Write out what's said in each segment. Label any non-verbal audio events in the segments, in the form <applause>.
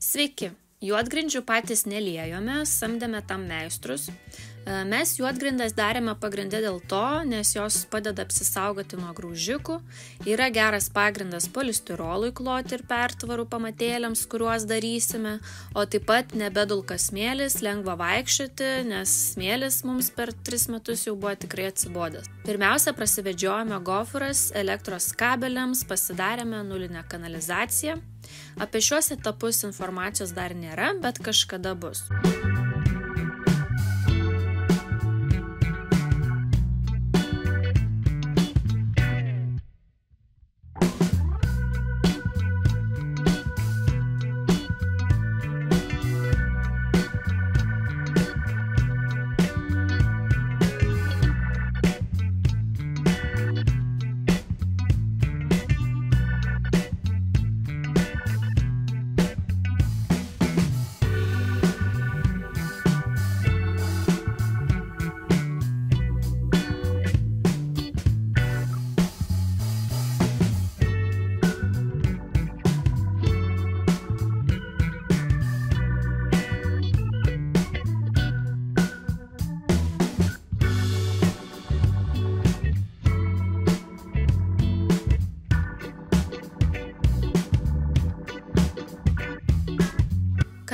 Sveiki, juodgrindžių patys neliejome, samdėme tam meistrus. E, mes juodgrindas darėme pagrindę dėl to, nes jos padeda apsisaugoti nuo graužikų, yra geras pagrindas polistirolui kloti ir pertvarų pamatėliams, kuriuos darysime, o taip pat nebedulka smėlis, lengva vaikščioti, nes smėlis mums per tris metus jau buvo tikrai atsibodęs. Pirmiausia, prasivedžiojame gofuras elektros kabeliams, pasidarėme nulinę kanalizaciją. Apie šiuos etapus informacijos dar nėra, bet kažkada bus.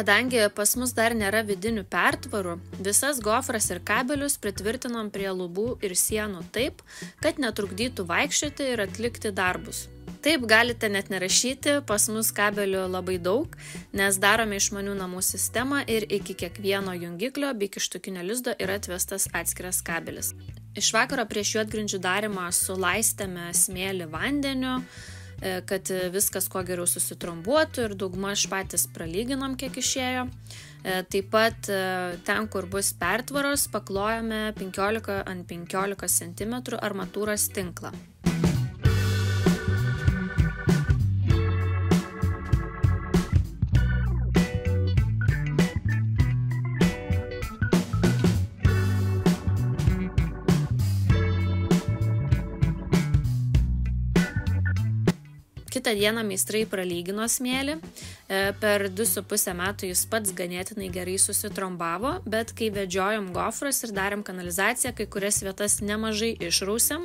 Kadangi pas mus dar nėra vidinių pertvarų, visas gofras ir kabelius pritvirtinom prie lubų ir sienų taip, kad netrukdytų vaikščioti ir atlikti darbus. Taip galite net nerašyti, pas mus kabelių labai daug, nes darome išmanių namų sistemą ir iki kiekvieno jungiklio bei kištukinio lizdo yra atvestas atskiras kabelis. Iš vakaro prieš juodgrindžių darimą sulaistėme smėlį vandeniu, kad viskas kuo geriau susitrombuotų ir daugmaž patys pralyginom, kiek išėjo. E, taip pat e, ten, kur bus pertvaros, paklojame 15 ant 15 cm armatūros tinklą. Kitą dieną meistrai pralygino smėlį. E, per 2,5 metų jis pats ganėtinai gerai susitrombavo, bet kai vedžiojom gofras ir darėm kanalizaciją, kai kurias vietas nemažai išrausiam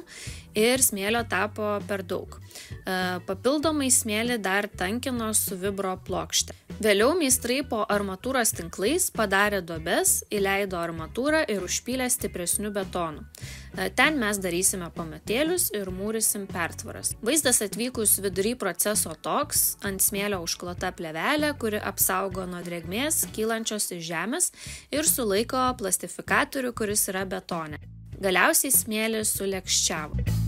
ir smėlio tapo per daug. E, papildomai smėlį dar tankino su vibro plokšte. Vėliau meistrai po armatūros tinklais padarė dobes, įleido armatūrą ir užpylė stipresniu betonu. E, ten mes darysime pamatėlius ir mūrysim pertvaras. Vaizdas atvykus vidury proceso toks, ant smėlio užklota plevelė, kuri apsaugo nuo drėgmės kylančios iš žemės ir sulaiko plastifikatorių, kuris yra betone. Galiausiai smėlis sulekščiavo.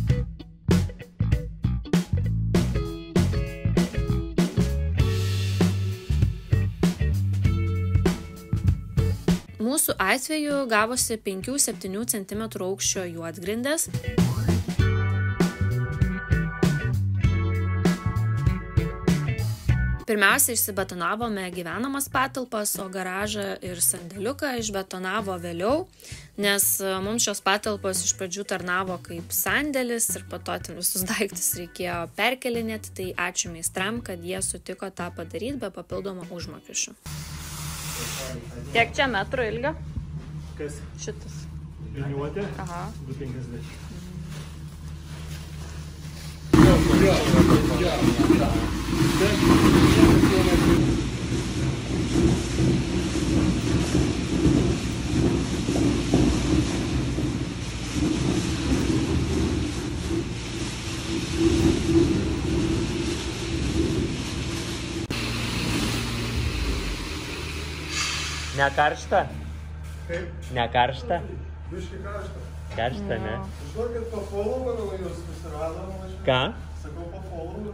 Mūsų atveju gavosi 5-7 cm aukščio juodgrindės. Pirmiausia, išsibetonavome gyvenamas patalpas, o garažą ir sandėliuką išbetonavo vėliau, nes e, mums šios patalpos iš pradžių tarnavo kaip sandėlis ir po to ten visus <laughs> daiktus reikėjo perkelinėti, tai ačiū meistram, kad jie sutiko tą padaryti be papildomo užmokesčio. Kiek čia metrų ilgio? Kas? Šitas. Liniuotė? Aha. 250. Nekaršta? Kaip? Nekaršta? Biški karšta. Karšta, ne? Žinokit, pafollow jūs susiradom. aš- Ką? Sakau, pafollow.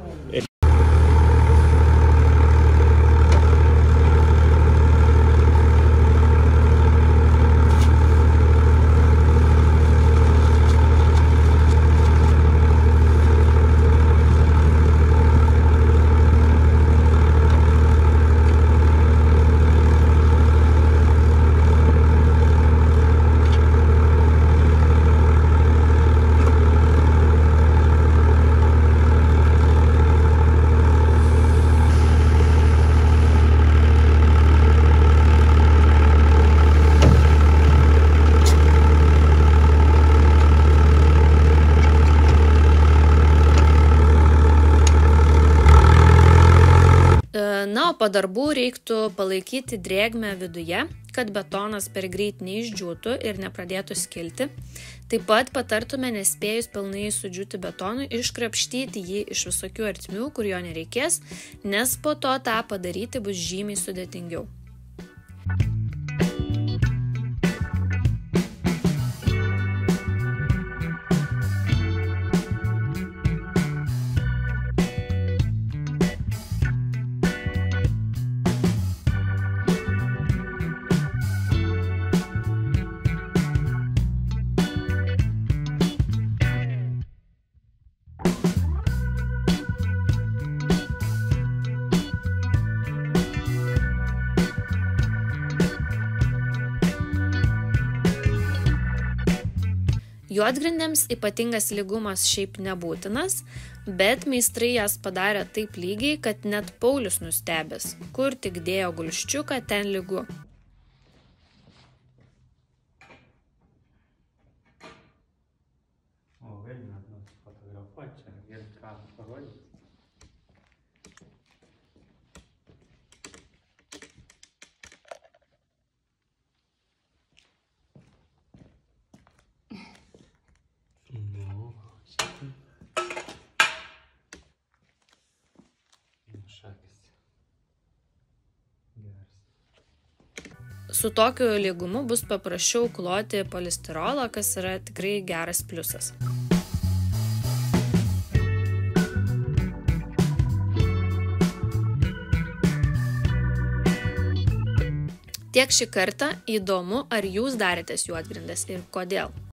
Po darbų reiktų palaikyti drėgmę viduje, kad betonas per greit neišdžiūtų ir nepradėtų skilti. Taip pat patartume nespėjus pilnai sudžiūti betonui iškrapštyti jį iš visokių artmių, kur jo nereikės, nes po to tą padaryti bus žymiai sudėtingiau. Juodgrindėms ypatingas lygumas šiaip nebūtinas, bet meistrai jas padarė taip lygiai, kad net Paulius nustebęs, kur tik dėjo gulščiuką, ten lygu. O, vėl net nusifotografuoti čia ir ką parodyti. Nu, šitai. Nu, šakės. Geras. Su tokiu lygumu bus paprasčiau kloti polistirolą, kas yra tikrai geras pliusas. Tiek šį kartą įdomu, ar jūs darėtės juodgrindas ir kodėl.